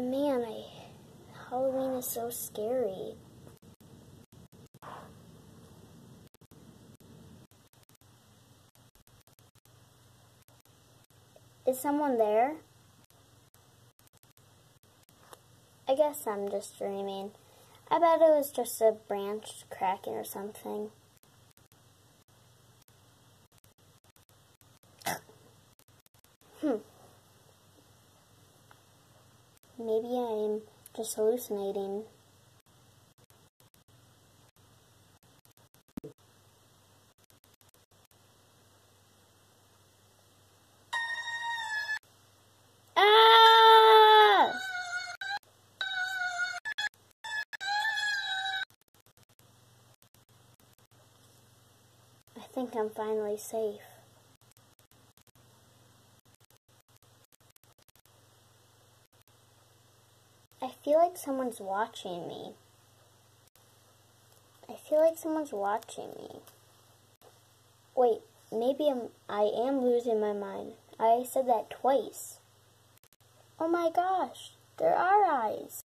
Man, I Halloween is so scary. Is someone there? I guess I'm just dreaming. I bet it was just a branch cracking or something. Hmm. Maybe I'm just hallucinating. Ah! I think I'm finally safe. I feel like someone's watching me. I feel like someone's watching me. Wait, maybe I'm, I am losing my mind. I said that twice. Oh my gosh, there are eyes.